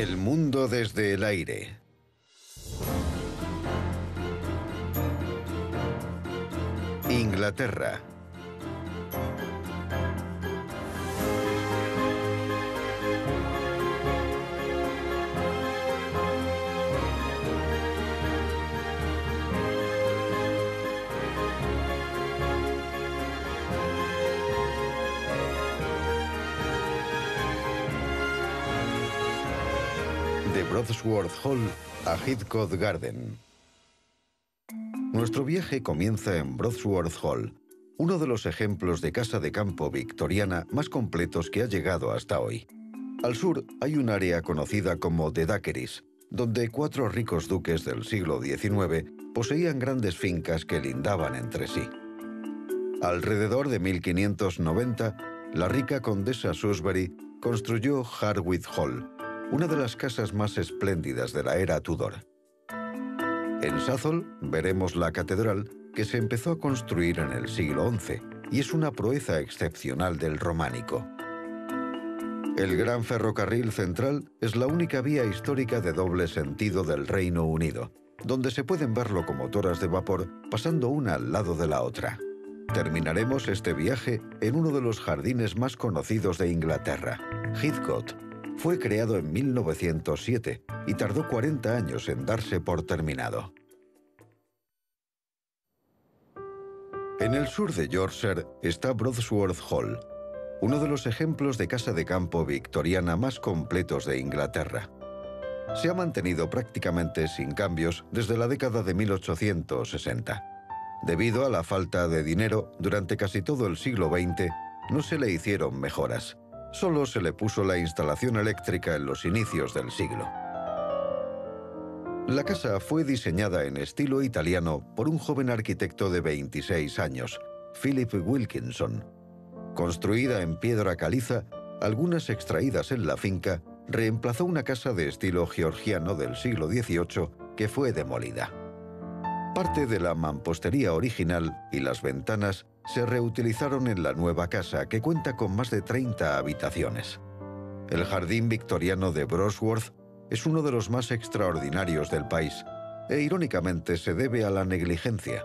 El mundo desde el aire. Inglaterra. Broadsworth Hall a Heathcote Garden. Nuestro viaje comienza en Broadsworth Hall, uno de los ejemplos de casa de campo victoriana más completos que ha llegado hasta hoy. Al sur hay un área conocida como The Daiqueris, donde cuatro ricos duques del siglo XIX poseían grandes fincas que lindaban entre sí. Alrededor de 1590, la rica condesa Shrewsbury construyó Harwich Hall, una de las casas más espléndidas de la era Tudor. En Southall veremos la catedral que se empezó a construir en el siglo XI y es una proeza excepcional del románico. El Gran Ferrocarril Central es la única vía histórica de doble sentido del Reino Unido, donde se pueden ver locomotoras de vapor pasando una al lado de la otra. Terminaremos este viaje en uno de los jardines más conocidos de Inglaterra, Heathcote, fue creado en 1907 y tardó 40 años en darse por terminado. En el sur de Yorkshire está Broadsworth Hall, uno de los ejemplos de casa de campo victoriana más completos de Inglaterra. Se ha mantenido prácticamente sin cambios desde la década de 1860. Debido a la falta de dinero, durante casi todo el siglo XX no se le hicieron mejoras solo se le puso la instalación eléctrica en los inicios del siglo. La casa fue diseñada en estilo italiano por un joven arquitecto de 26 años, Philip Wilkinson. Construida en piedra caliza, algunas extraídas en la finca, reemplazó una casa de estilo georgiano del siglo XVIII que fue demolida. Parte de la mampostería original y las ventanas se reutilizaron en la nueva casa, que cuenta con más de 30 habitaciones. El jardín victoriano de Brosworth es uno de los más extraordinarios del país, e irónicamente se debe a la negligencia.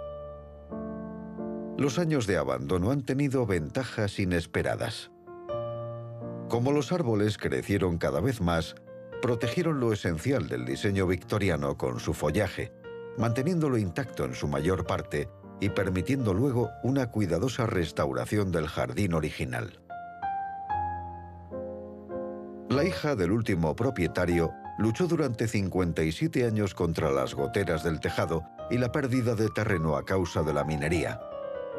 Los años de abandono han tenido ventajas inesperadas. Como los árboles crecieron cada vez más, protegieron lo esencial del diseño victoriano con su follaje, manteniéndolo intacto en su mayor parte y permitiendo luego una cuidadosa restauración del jardín original. La hija del último propietario luchó durante 57 años contra las goteras del tejado y la pérdida de terreno a causa de la minería.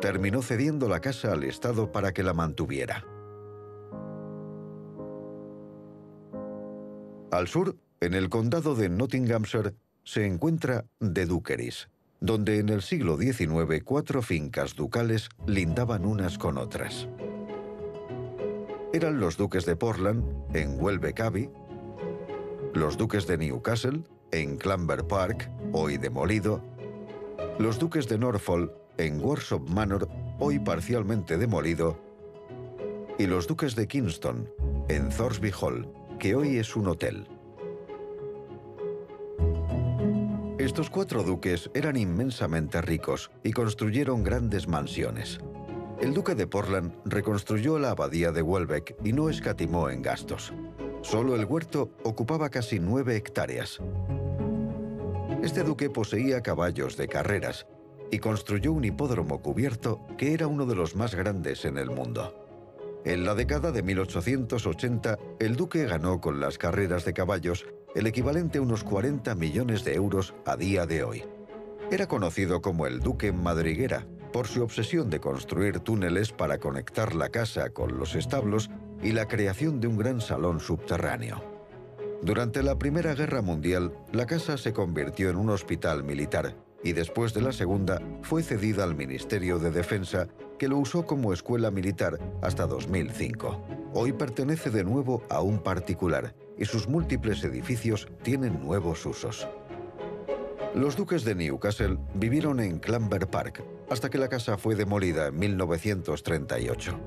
Terminó cediendo la casa al Estado para que la mantuviera. Al sur, en el condado de Nottinghamshire, se encuentra The donde en el siglo XIX cuatro fincas ducales lindaban unas con otras. Eran los duques de Portland, en Welbeck Abbey, los duques de Newcastle, en Clamber Park, hoy demolido, los duques de Norfolk, en Worshop Manor, hoy parcialmente demolido, y los duques de Kingston, en Thorsby Hall, que hoy es un hotel. Estos cuatro duques eran inmensamente ricos y construyeron grandes mansiones. El duque de Portland reconstruyó la abadía de Welbeck y no escatimó en gastos. Solo el huerto ocupaba casi nueve hectáreas. Este duque poseía caballos de carreras y construyó un hipódromo cubierto que era uno de los más grandes en el mundo. En la década de 1880, el duque ganó con las carreras de caballos el equivalente a unos 40 millones de euros a día de hoy. Era conocido como el duque madriguera por su obsesión de construir túneles para conectar la casa con los establos y la creación de un gran salón subterráneo. Durante la Primera Guerra Mundial, la casa se convirtió en un hospital militar y después de la Segunda fue cedida al Ministerio de Defensa que lo usó como escuela militar hasta 2005. Hoy pertenece de nuevo a un particular y sus múltiples edificios tienen nuevos usos. Los duques de Newcastle vivieron en Clamber Park hasta que la casa fue demolida en 1938.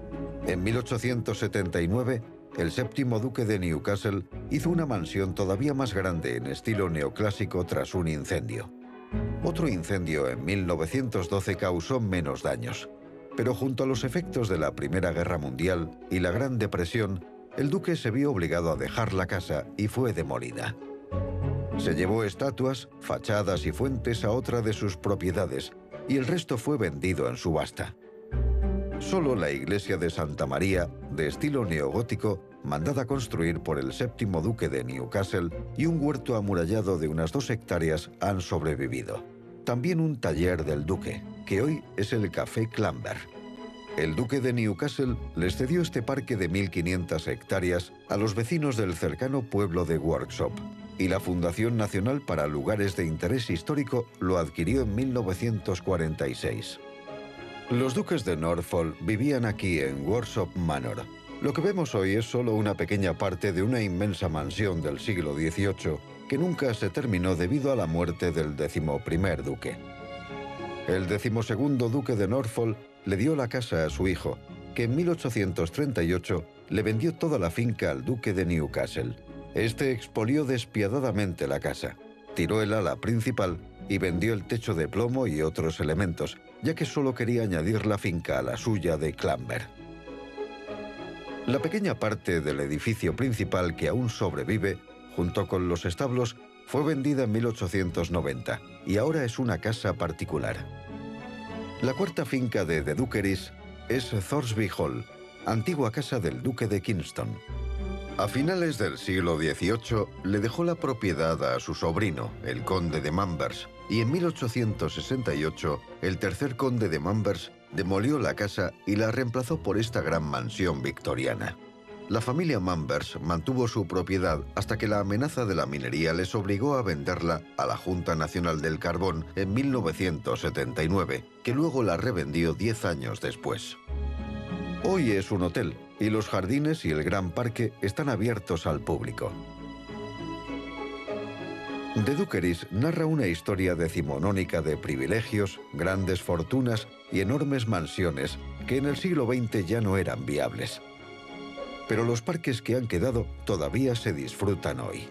En 1879, el séptimo duque de Newcastle hizo una mansión todavía más grande en estilo neoclásico tras un incendio. Otro incendio en 1912 causó menos daños, pero junto a los efectos de la Primera Guerra Mundial y la Gran Depresión, el duque se vio obligado a dejar la casa y fue demolida. Se llevó estatuas, fachadas y fuentes a otra de sus propiedades y el resto fue vendido en subasta. Solo la iglesia de Santa María, de estilo neogótico, mandada construir por el séptimo duque de Newcastle, y un huerto amurallado de unas dos hectáreas han sobrevivido. También un taller del duque, que hoy es el Café Clamber. El duque de Newcastle les cedió este parque de 1.500 hectáreas a los vecinos del cercano pueblo de Workshop, y la Fundación Nacional para Lugares de Interés Histórico lo adquirió en 1946. Los duques de Norfolk vivían aquí en Workshop Manor. Lo que vemos hoy es solo una pequeña parte de una inmensa mansión del siglo XVIII que nunca se terminó debido a la muerte del decimoprimer duque. El decimosegundo duque de Norfolk le dio la casa a su hijo, que en 1838 le vendió toda la finca al duque de Newcastle. Este expolió despiadadamente la casa, tiró el ala principal y vendió el techo de plomo y otros elementos, ya que solo quería añadir la finca a la suya de Clamber. La pequeña parte del edificio principal que aún sobrevive, junto con los establos, fue vendida en 1890 y ahora es una casa particular. La cuarta finca de The Dukeries es Thorsby Hall, antigua casa del duque de Kingston. A finales del siglo XVIII le dejó la propiedad a su sobrino, el conde de Mambers, y en 1868 el tercer conde de Mambers demolió la casa y la reemplazó por esta gran mansión victoriana. La familia Mambers mantuvo su propiedad hasta que la amenaza de la minería les obligó a venderla a la Junta Nacional del Carbón en 1979, que luego la revendió 10 años después. Hoy es un hotel y los jardines y el gran parque están abiertos al público. De Duqueris narra una historia decimonónica de privilegios, grandes fortunas y enormes mansiones que en el siglo XX ya no eran viables. Pero los parques que han quedado todavía se disfrutan hoy.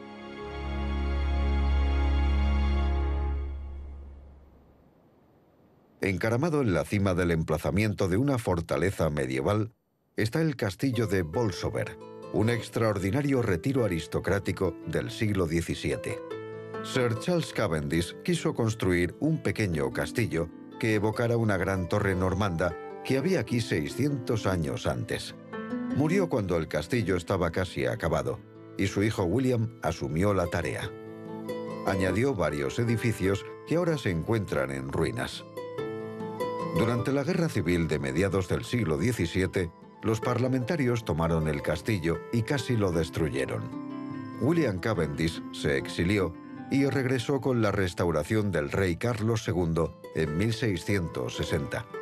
Encaramado en la cima del emplazamiento de una fortaleza medieval, está el castillo de Bolsover, un extraordinario retiro aristocrático del siglo XVII. Sir Charles Cavendish quiso construir un pequeño castillo que evocara una gran torre normanda que había aquí 600 años antes. Murió cuando el castillo estaba casi acabado y su hijo William asumió la tarea. Añadió varios edificios que ahora se encuentran en ruinas. Durante la Guerra Civil de mediados del siglo XVII, los parlamentarios tomaron el castillo y casi lo destruyeron. William Cavendish se exilió y regresó con la restauración del rey Carlos II en 1660.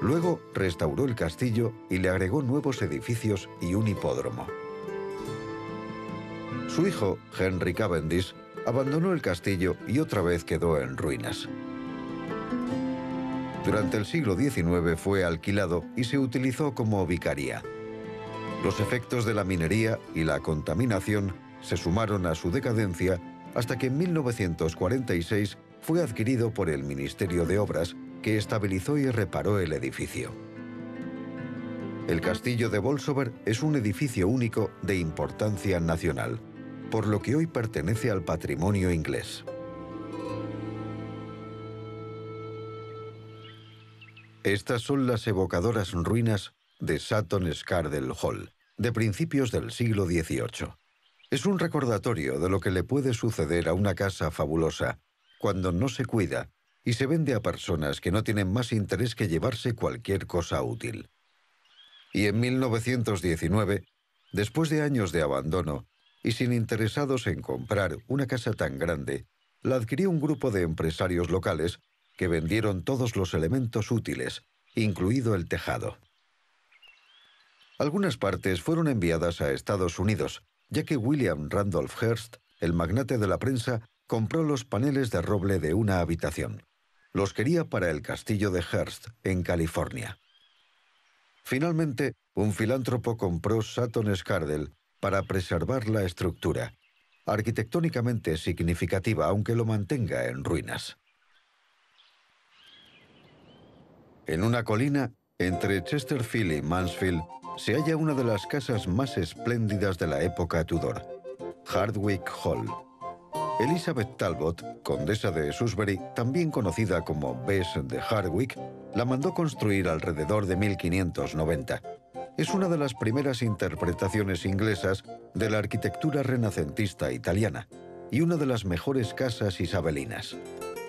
Luego restauró el castillo y le agregó nuevos edificios y un hipódromo. Su hijo, Henry Cavendish, abandonó el castillo y otra vez quedó en ruinas. Durante el siglo XIX fue alquilado y se utilizó como vicaría. Los efectos de la minería y la contaminación se sumaron a su decadencia hasta que en 1946 fue adquirido por el Ministerio de Obras, que estabilizó y reparó el edificio. El castillo de Bolsover es un edificio único de importancia nacional, por lo que hoy pertenece al patrimonio inglés. Estas son las evocadoras ruinas de Sutton Scardell Hall, de principios del siglo XVIII. Es un recordatorio de lo que le puede suceder a una casa fabulosa cuando no se cuida y se vende a personas que no tienen más interés que llevarse cualquier cosa útil. Y en 1919, después de años de abandono y sin interesados en comprar una casa tan grande, la adquirió un grupo de empresarios locales que vendieron todos los elementos útiles, incluido el tejado. Algunas partes fueron enviadas a Estados Unidos, ya que William Randolph Hearst, el magnate de la prensa, compró los paneles de roble de una habitación. Los quería para el castillo de Hearst, en California. Finalmente, un filántropo compró Sutton Scardell para preservar la estructura, arquitectónicamente significativa aunque lo mantenga en ruinas. En una colina, entre Chesterfield y Mansfield, se halla una de las casas más espléndidas de la época Tudor, Hardwick Hall. Elizabeth Talbot, condesa de Susbury, también conocida como Bess de Hardwick, la mandó construir alrededor de 1590. Es una de las primeras interpretaciones inglesas de la arquitectura renacentista italiana y una de las mejores casas isabelinas.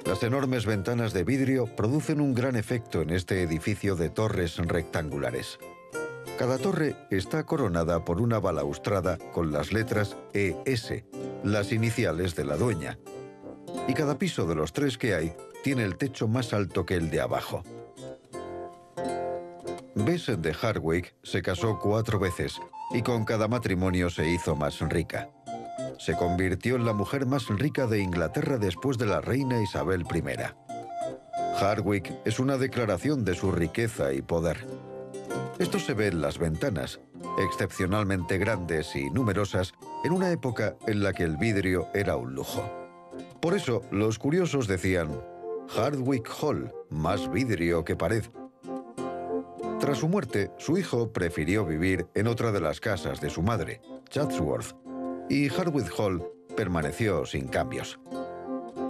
Las enormes ventanas de vidrio producen un gran efecto en este edificio de torres rectangulares. Cada torre está coronada por una balaustrada con las letras ES, las iniciales de la dueña. Y cada piso de los tres que hay tiene el techo más alto que el de abajo. Bess de Hardwick se casó cuatro veces y con cada matrimonio se hizo más rica. Se convirtió en la mujer más rica de Inglaterra después de la reina Isabel I. Hardwick es una declaración de su riqueza y poder. Esto se ve en las ventanas, excepcionalmente grandes y numerosas, en una época en la que el vidrio era un lujo. Por eso, los curiosos decían, Hardwick Hall, más vidrio que pared. Tras su muerte, su hijo prefirió vivir en otra de las casas de su madre, Chatsworth, y Hardwick Hall permaneció sin cambios.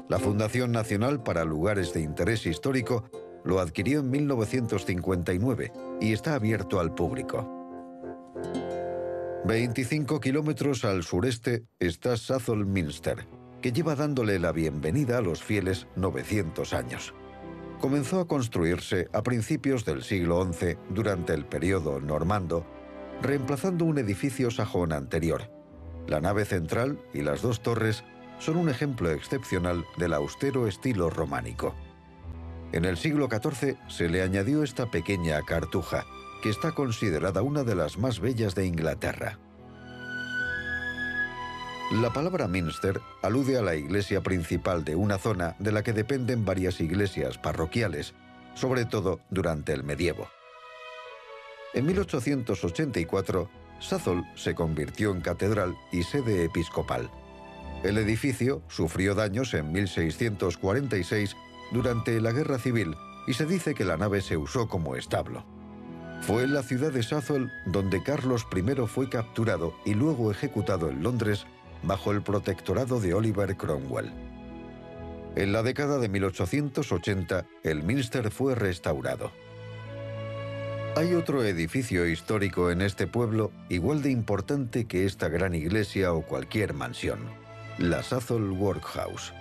La Fundación Nacional para Lugares de Interés Histórico lo adquirió en 1959 y está abierto al público. 25 kilómetros al sureste está Sathol Minster, que lleva dándole la bienvenida a los fieles 900 años. Comenzó a construirse a principios del siglo XI durante el periodo normando, reemplazando un edificio sajón anterior. La nave central y las dos torres son un ejemplo excepcional del austero estilo románico. En el siglo XIV se le añadió esta pequeña cartuja, que está considerada una de las más bellas de Inglaterra. La palabra Minster alude a la iglesia principal de una zona de la que dependen varias iglesias parroquiales, sobre todo durante el medievo. En 1884, Sathol se convirtió en catedral y sede episcopal. El edificio sufrió daños en 1646 durante la Guerra Civil y se dice que la nave se usó como establo. Fue en la ciudad de Sathol donde Carlos I fue capturado y luego ejecutado en Londres bajo el protectorado de Oliver Cromwell. En la década de 1880, el Minster fue restaurado. Hay otro edificio histórico en este pueblo igual de importante que esta gran iglesia o cualquier mansión, la Sathol Workhouse.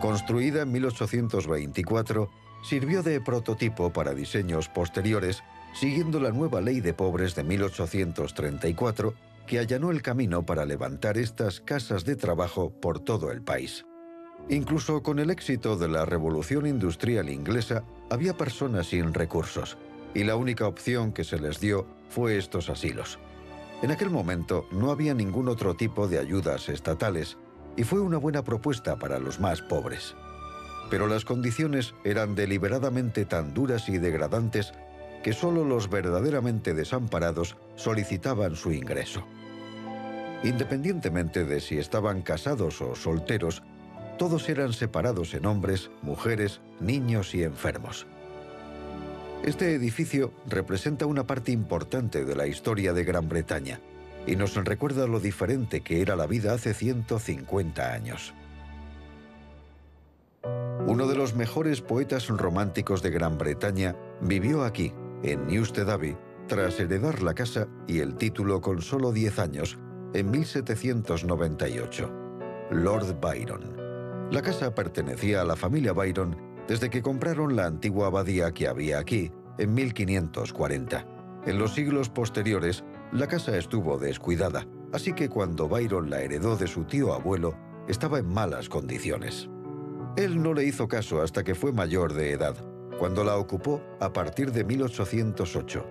Construida en 1824, sirvió de prototipo para diseños posteriores, siguiendo la nueva ley de pobres de 1834, que allanó el camino para levantar estas casas de trabajo por todo el país. Incluso con el éxito de la revolución industrial inglesa, había personas sin recursos, y la única opción que se les dio fue estos asilos. En aquel momento no había ningún otro tipo de ayudas estatales, y fue una buena propuesta para los más pobres. Pero las condiciones eran deliberadamente tan duras y degradantes que solo los verdaderamente desamparados solicitaban su ingreso. Independientemente de si estaban casados o solteros, todos eran separados en hombres, mujeres, niños y enfermos. Este edificio representa una parte importante de la historia de Gran Bretaña y nos recuerda lo diferente que era la vida hace 150 años. Uno de los mejores poetas románticos de Gran Bretaña vivió aquí, en Newstead Abbey, tras heredar la casa y el título con solo 10 años, en 1798. Lord Byron. La casa pertenecía a la familia Byron desde que compraron la antigua abadía que había aquí, en 1540. En los siglos posteriores, la casa estuvo descuidada, así que cuando Byron la heredó de su tío abuelo, estaba en malas condiciones. Él no le hizo caso hasta que fue mayor de edad, cuando la ocupó a partir de 1808.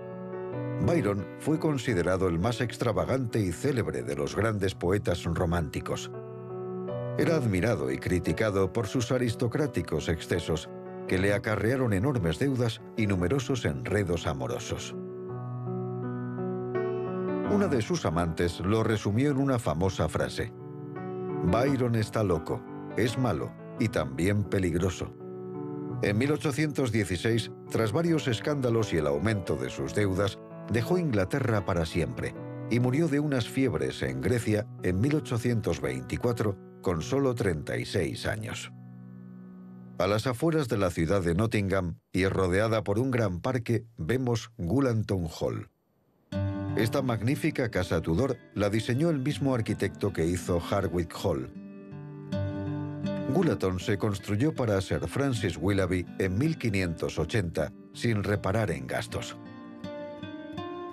Byron fue considerado el más extravagante y célebre de los grandes poetas románticos. Era admirado y criticado por sus aristocráticos excesos, que le acarrearon enormes deudas y numerosos enredos amorosos. Una de sus amantes lo resumió en una famosa frase. Byron está loco, es malo y también peligroso. En 1816, tras varios escándalos y el aumento de sus deudas, dejó Inglaterra para siempre y murió de unas fiebres en Grecia en 1824 con solo 36 años. A las afueras de la ciudad de Nottingham y rodeada por un gran parque vemos Gulanton Hall. Esta magnífica casa Tudor la diseñó el mismo arquitecto que hizo Hardwick Hall. Gulaton se construyó para Sir Francis Willoughby en 1580 sin reparar en gastos.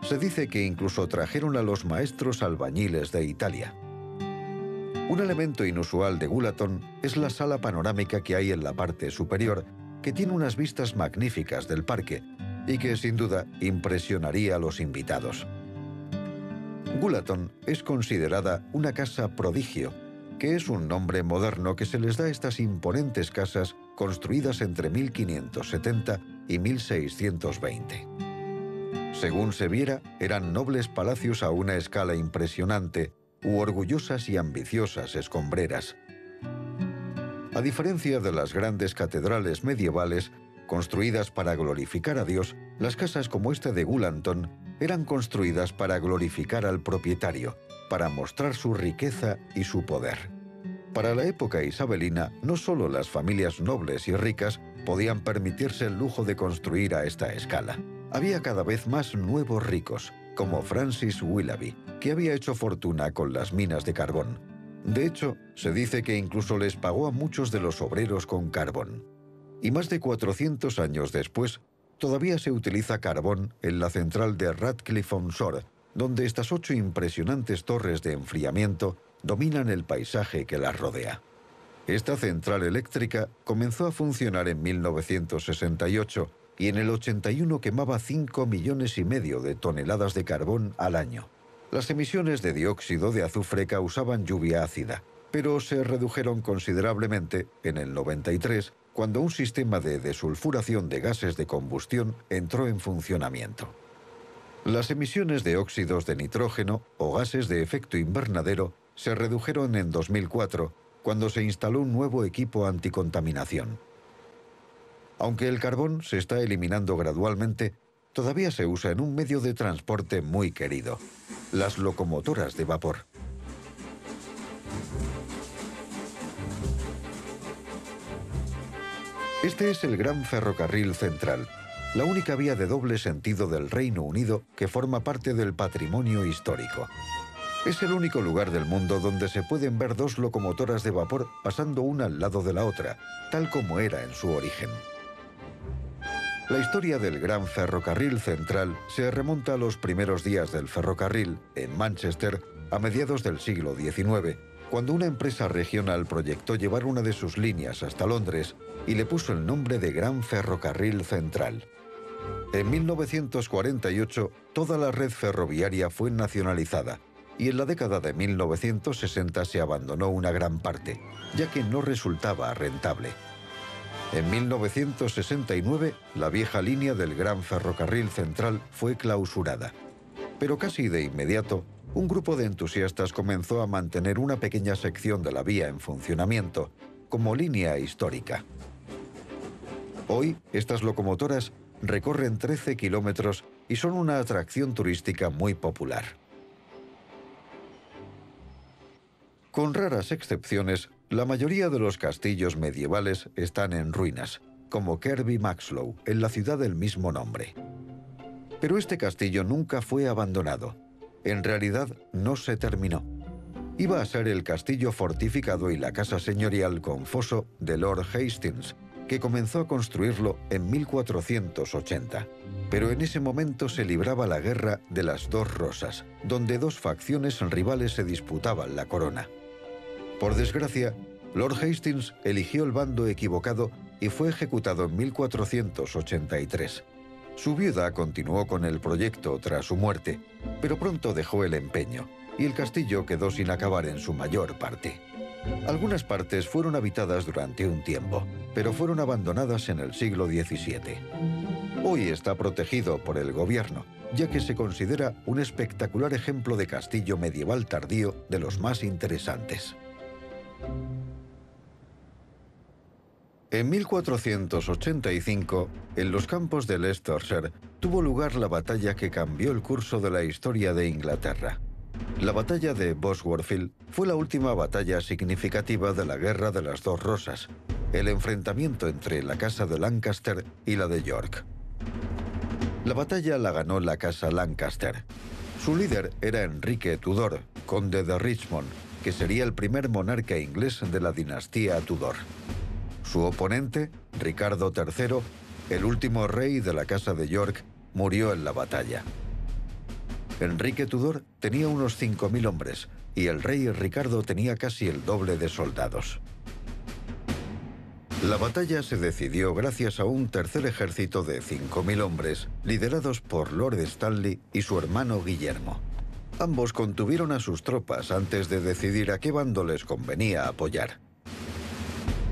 Se dice que incluso trajeron a los maestros albañiles de Italia. Un elemento inusual de Gulaton es la sala panorámica que hay en la parte superior, que tiene unas vistas magníficas del parque y que sin duda impresionaría a los invitados. Gulaton es considerada una casa prodigio, que es un nombre moderno que se les da a estas imponentes casas construidas entre 1570 y 1620. Según se viera, eran nobles palacios a una escala impresionante, u orgullosas y ambiciosas escombreras. A diferencia de las grandes catedrales medievales, construidas para glorificar a Dios, las casas como esta de Gulanton eran construidas para glorificar al propietario, para mostrar su riqueza y su poder. Para la época isabelina, no solo las familias nobles y ricas podían permitirse el lujo de construir a esta escala. Había cada vez más nuevos ricos, como Francis Willoughby, que había hecho fortuna con las minas de carbón. De hecho, se dice que incluso les pagó a muchos de los obreros con carbón. Y más de 400 años después, todavía se utiliza carbón en la central de Radcliffe on Shore, donde estas ocho impresionantes torres de enfriamiento dominan el paisaje que las rodea. Esta central eléctrica comenzó a funcionar en 1968 y en el 81 quemaba 5 millones y medio de toneladas de carbón al año. Las emisiones de dióxido de azufre causaban lluvia ácida, pero se redujeron considerablemente en el 93 cuando un sistema de desulfuración de gases de combustión entró en funcionamiento. Las emisiones de óxidos de nitrógeno o gases de efecto invernadero se redujeron en 2004 cuando se instaló un nuevo equipo anticontaminación. Aunque el carbón se está eliminando gradualmente, todavía se usa en un medio de transporte muy querido, las locomotoras de vapor. Este es el Gran Ferrocarril Central, la única vía de doble sentido del Reino Unido que forma parte del patrimonio histórico. Es el único lugar del mundo donde se pueden ver dos locomotoras de vapor pasando una al lado de la otra, tal como era en su origen. La historia del Gran Ferrocarril Central se remonta a los primeros días del ferrocarril en Manchester a mediados del siglo XIX, cuando una empresa regional proyectó llevar una de sus líneas hasta Londres y le puso el nombre de Gran Ferrocarril Central. En 1948, toda la red ferroviaria fue nacionalizada y en la década de 1960 se abandonó una gran parte, ya que no resultaba rentable. En 1969, la vieja línea del Gran Ferrocarril Central fue clausurada. Pero casi de inmediato, un grupo de entusiastas comenzó a mantener una pequeña sección de la vía en funcionamiento, como línea histórica. Hoy, estas locomotoras recorren 13 kilómetros y son una atracción turística muy popular. Con raras excepciones, la mayoría de los castillos medievales están en ruinas, como Kirby Maxlow, en la ciudad del mismo nombre. Pero este castillo nunca fue abandonado. En realidad, no se terminó. Iba a ser el castillo fortificado y la casa señorial con foso de Lord Hastings, que comenzó a construirlo en 1480. Pero en ese momento se libraba la guerra de las dos rosas, donde dos facciones rivales se disputaban la corona. Por desgracia, Lord Hastings eligió el bando equivocado y fue ejecutado en 1483. Su viuda continuó con el proyecto tras su muerte, pero pronto dejó el empeño y el castillo quedó sin acabar en su mayor parte. Algunas partes fueron habitadas durante un tiempo, pero fueron abandonadas en el siglo XVII. Hoy está protegido por el gobierno, ya que se considera un espectacular ejemplo de castillo medieval tardío de los más interesantes. En 1485, en los campos de Leicestershire, tuvo lugar la batalla que cambió el curso de la historia de Inglaterra. La batalla de Bosworth fue la última batalla significativa de la Guerra de las Dos Rosas, el enfrentamiento entre la Casa de Lancaster y la de York. La batalla la ganó la Casa Lancaster. Su líder era Enrique Tudor, conde de Richmond, que sería el primer monarca inglés de la dinastía Tudor. Su oponente, Ricardo III, el último rey de la Casa de York, murió en la batalla. Enrique Tudor tenía unos 5.000 hombres y el rey Ricardo tenía casi el doble de soldados. La batalla se decidió gracias a un tercer ejército de 5.000 hombres, liderados por Lord Stanley y su hermano Guillermo. Ambos contuvieron a sus tropas antes de decidir a qué bando les convenía apoyar.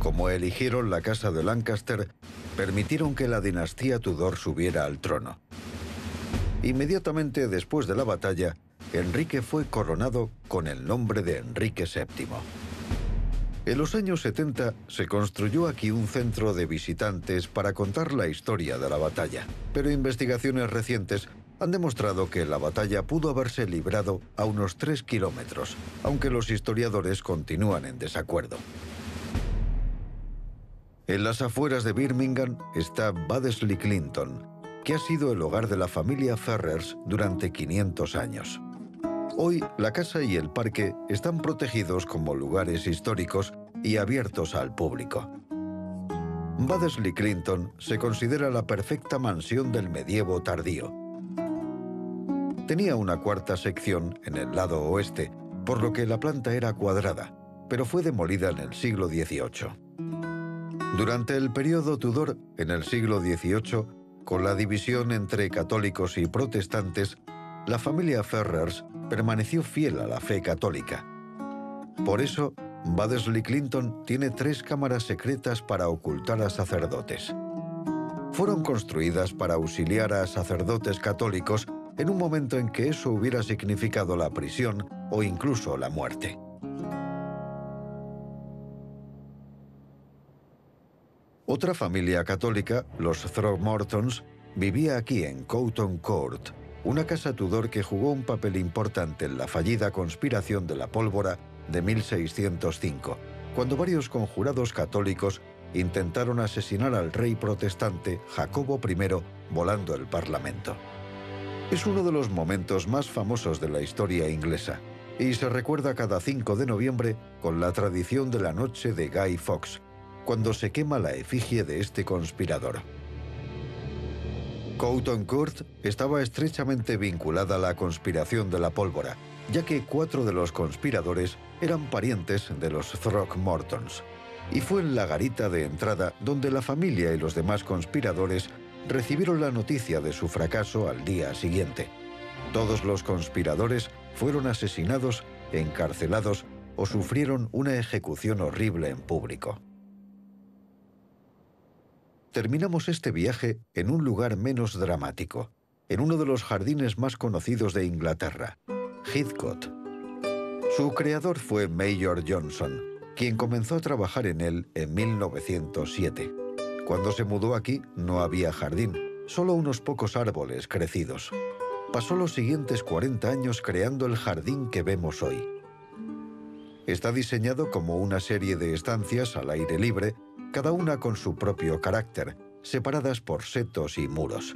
Como eligieron la casa de Lancaster, permitieron que la dinastía Tudor subiera al trono. Inmediatamente después de la batalla, Enrique fue coronado con el nombre de Enrique VII. En los años 70 se construyó aquí un centro de visitantes para contar la historia de la batalla, pero investigaciones recientes han demostrado que la batalla pudo haberse librado a unos 3 kilómetros, aunque los historiadores continúan en desacuerdo. En las afueras de Birmingham está Baddesley Clinton, que ha sido el hogar de la familia Ferrers durante 500 años. Hoy la casa y el parque están protegidos como lugares históricos y abiertos al público. Baddesley Clinton se considera la perfecta mansión del medievo tardío. Tenía una cuarta sección en el lado oeste, por lo que la planta era cuadrada, pero fue demolida en el siglo XVIII. Durante el periodo Tudor, en el siglo XVIII, con la división entre católicos y protestantes, la familia Ferrers permaneció fiel a la fe católica. Por eso, Baddesley Clinton tiene tres cámaras secretas para ocultar a sacerdotes. Fueron construidas para auxiliar a sacerdotes católicos en un momento en que eso hubiera significado la prisión o incluso la muerte. Otra familia católica, los Throckmortons, vivía aquí en Coughton Court, una casa Tudor que jugó un papel importante en la fallida conspiración de la pólvora de 1605, cuando varios conjurados católicos intentaron asesinar al rey protestante Jacobo I volando el Parlamento. Es uno de los momentos más famosos de la historia inglesa y se recuerda cada 5 de noviembre con la tradición de la noche de Guy Fawkes, cuando se quema la efigie de este conspirador. Coughton Court estaba estrechamente vinculada a la conspiración de la pólvora, ya que cuatro de los conspiradores eran parientes de los Throckmortons, y fue en la garita de entrada donde la familia y los demás conspiradores recibieron la noticia de su fracaso al día siguiente. Todos los conspiradores fueron asesinados, encarcelados o sufrieron una ejecución horrible en público terminamos este viaje en un lugar menos dramático, en uno de los jardines más conocidos de Inglaterra, Heathcote. Su creador fue Mayor Johnson, quien comenzó a trabajar en él en 1907. Cuando se mudó aquí no había jardín, solo unos pocos árboles crecidos. Pasó los siguientes 40 años creando el jardín que vemos hoy. Está diseñado como una serie de estancias al aire libre cada una con su propio carácter, separadas por setos y muros.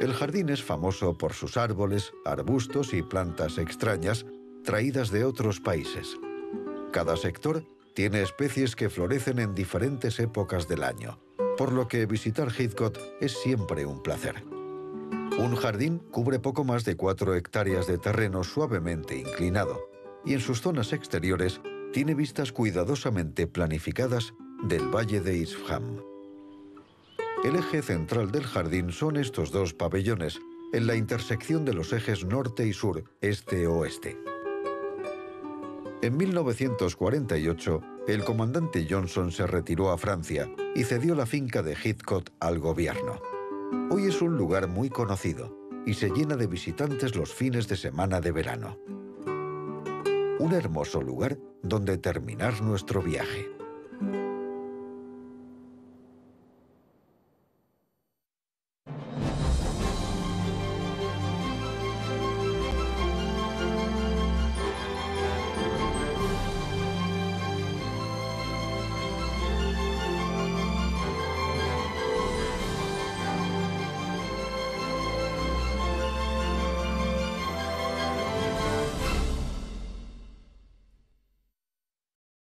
El jardín es famoso por sus árboles, arbustos y plantas extrañas traídas de otros países. Cada sector tiene especies que florecen en diferentes épocas del año, por lo que visitar Heathcote es siempre un placer. Un jardín cubre poco más de 4 hectáreas de terreno suavemente inclinado y en sus zonas exteriores tiene vistas cuidadosamente planificadas del Valle de Isham. El eje central del jardín son estos dos pabellones, en la intersección de los ejes norte y sur, este-oeste. En 1948, el comandante Johnson se retiró a Francia y cedió la finca de Heathcote al gobierno. Hoy es un lugar muy conocido y se llena de visitantes los fines de semana de verano. Un hermoso lugar donde terminar nuestro viaje.